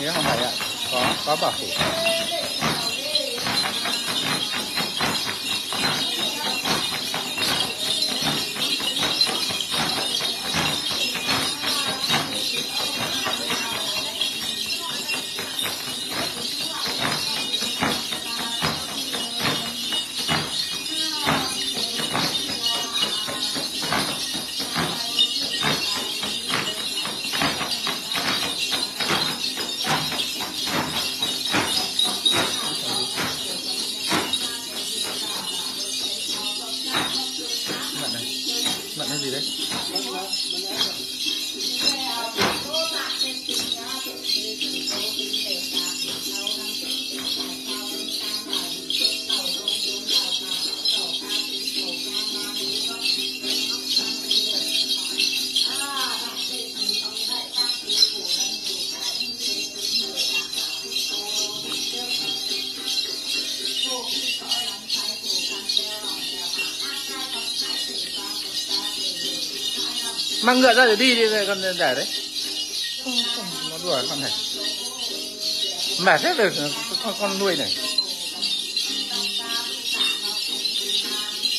你好，大 yang 户 mang ngựa ra để đi đi con để đấy. Nó đùa con này. Mệt hết rồi con, con nuôi này.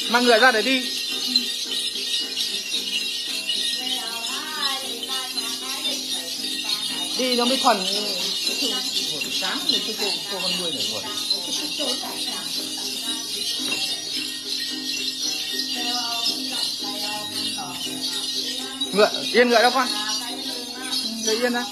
Mang ngựa ra để đi. Đi nó mới thuần. Sáng thì cái cô, cô con nuôi này rồi ngựa yên ngựa đâu con? Ngựa yên đó